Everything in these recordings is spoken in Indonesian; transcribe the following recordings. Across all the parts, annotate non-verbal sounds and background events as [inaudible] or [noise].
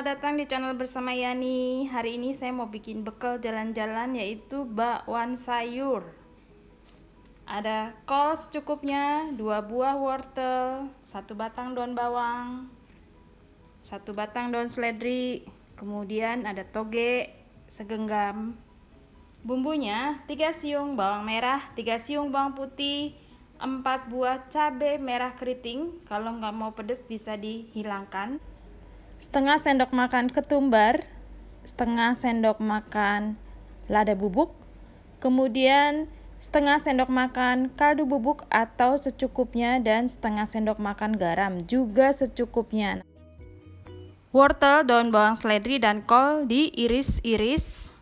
selamat datang di channel bersama Yani. Hari ini saya mau bikin bekal jalan-jalan yaitu bakwan sayur. Ada kol secukupnya, dua buah wortel, satu batang daun bawang Satu batang daun seledri, kemudian ada toge segenggam. Bumbunya 3 siung bawang merah, 3 siung bawang putih, 4 buah cabai merah keriting. Kalau nggak mau pedas bisa dihilangkan setengah sendok makan ketumbar, setengah sendok makan lada bubuk, kemudian setengah sendok makan kaldu bubuk atau secukupnya dan setengah sendok makan garam juga secukupnya. Wortel, daun bawang seledri, dan kol diiris-iris.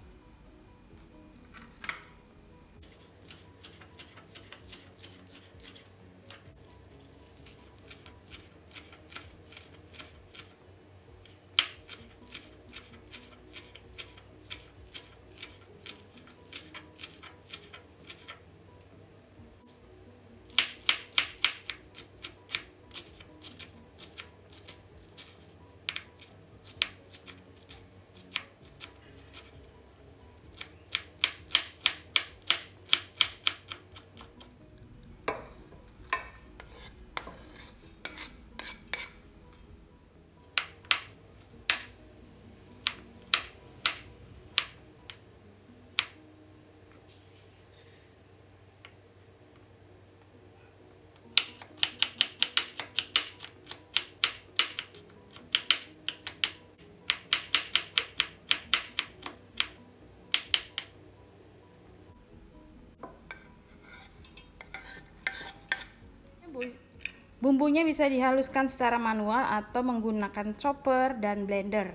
Bumbunya bisa dihaluskan secara manual atau menggunakan chopper dan blender.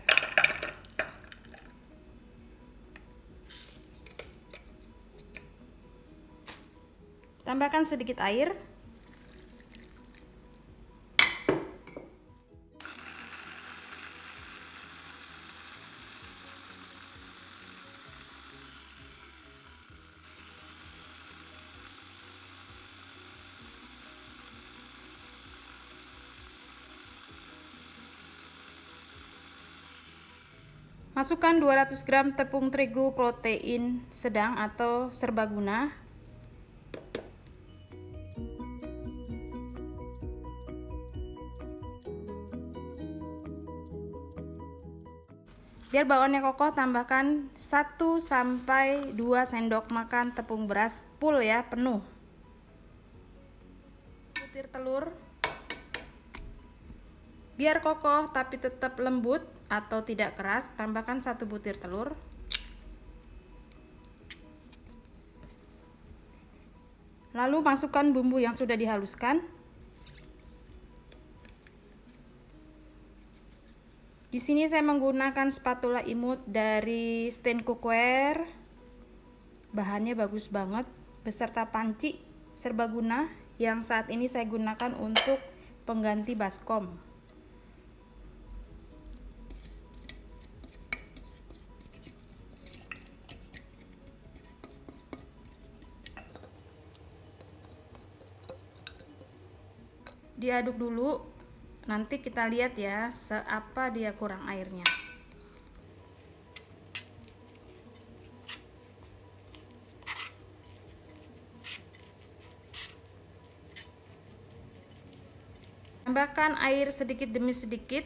Tambahkan sedikit air. Masukkan 200 gram tepung terigu protein sedang atau serbaguna. Biar bawaannya kokoh, tambahkan 1 sampai 2 sendok makan tepung beras full ya, penuh. Butir telur. Biar kokoh tapi tetap lembut, atau tidak keras, tambahkan satu butir telur. Lalu masukkan bumbu yang sudah dihaluskan. Di sini saya menggunakan spatula imut dari Stain Cookware. Bahannya bagus banget beserta panci serbaguna yang saat ini saya gunakan untuk pengganti baskom. Diaduk dulu. Nanti kita lihat ya seapa dia kurang airnya. Tambahkan air sedikit demi sedikit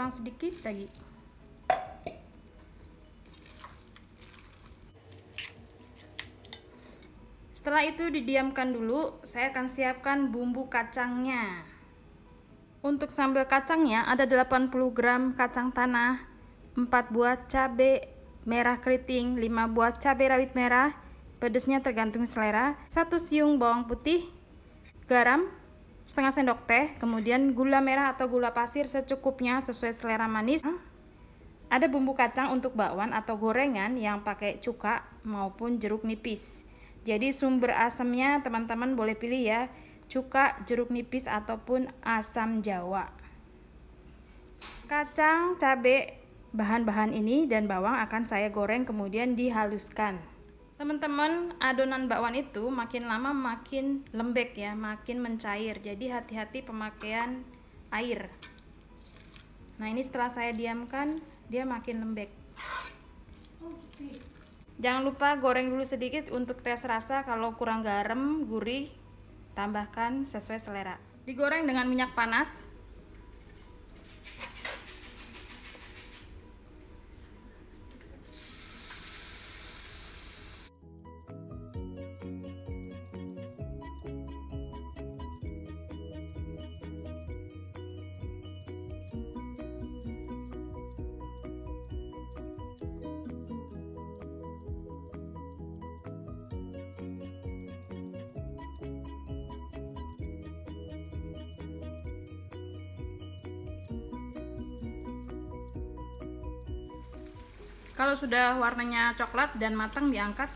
kurang sedikit lagi setelah itu didiamkan dulu saya akan siapkan bumbu kacangnya. Untuk sambal kacangnya ada 80 gram kacang tanah 4 buah cabai merah keriting 5 buah cabai rawit merah pedesnya tergantung selera 1 siung bawang putih garam setengah sendok teh, kemudian gula merah atau gula pasir secukupnya sesuai selera manis. Ada bumbu kacang untuk bakwan atau gorengan yang pakai cuka maupun jeruk nipis. Jadi sumber asamnya teman-teman boleh pilih ya, cuka, jeruk nipis ataupun asam jawa. Kacang, cabai bahan-bahan ini dan bawang akan saya goreng kemudian dihaluskan. Teman-teman, adonan bakwan itu makin lama makin lembek ya, makin mencair. Jadi hati-hati pemakaian air. Nah, ini setelah saya diamkan, dia makin lembek. Jangan lupa goreng dulu sedikit untuk tes rasa kalau kurang garam, gurih, tambahkan sesuai selera. Digoreng dengan minyak panas Kalau sudah warnanya coklat dan matang diangkat.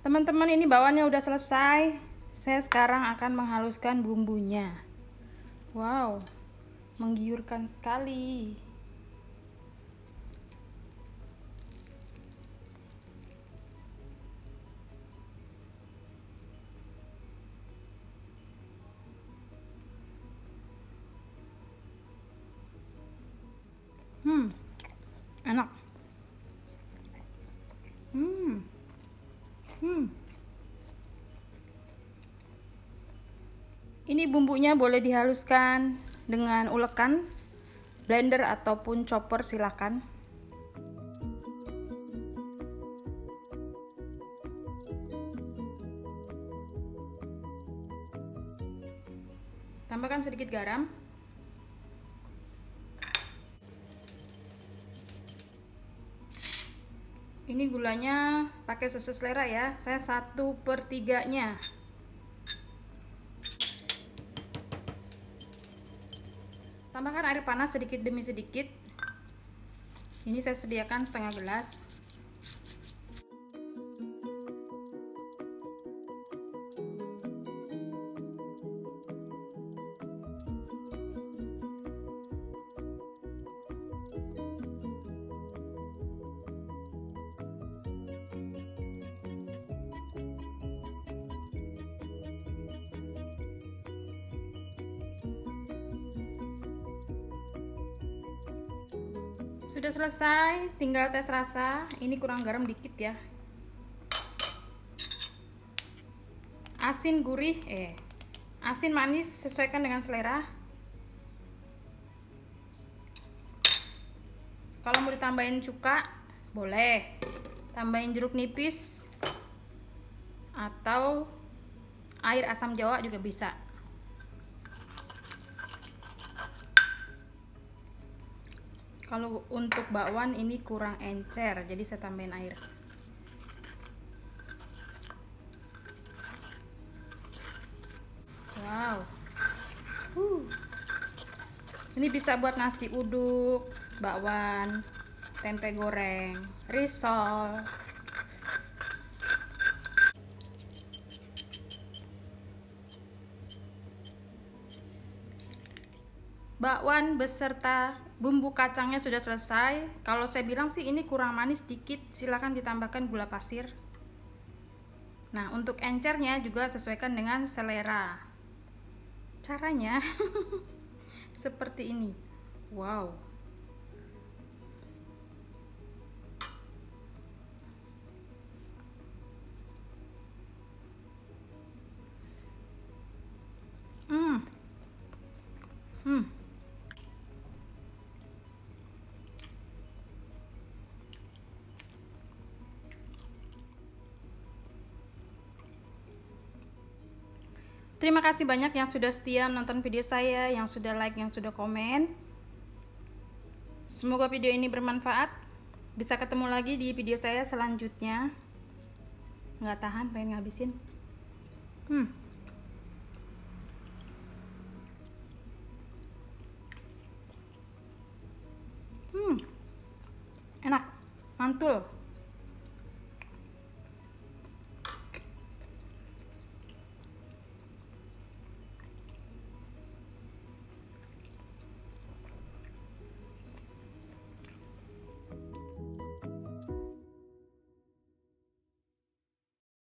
Teman-teman ini bawahnya udah selesai. Saya sekarang akan menghaluskan bumbunya. Wow, menggiurkan sekali. Hmm. Ini bumbunya boleh dihaluskan dengan ulekan, blender ataupun chopper silakan. Tambahkan sedikit garam. Ini gulanya pakai susu selera ya. Saya satu per tiganya. Tambahkan air panas sedikit demi sedikit. Ini saya sediakan setengah gelas Sudah selesai, tinggal tes rasa. Ini kurang garam dikit ya. Asin gurih, eh. Asin manis sesuaikan dengan selera. Kalau mau ditambahin cuka, boleh. Tambahin jeruk nipis atau air asam jawa juga bisa. Kalau untuk bakwan ini kurang encer jadi saya tambahin air. Wow. Uh. ini bisa buat nasi uduk bakwan tempe goreng risol bakwan beserta bumbu kacangnya sudah selesai. Kalau saya bilang sih ini kurang manis sedikit silahkan ditambahkan gula pasir. Nah untuk encernya juga sesuaikan dengan selera. Caranya [laughs] seperti ini. Wow Terima kasih banyak yang sudah setia menonton video saya, yang sudah like, yang sudah komen. Semoga video ini bermanfaat. Bisa ketemu lagi di video saya selanjutnya. Nggak tahan, pengen ngabisin. Hmm. Hmm. Enak, mantul.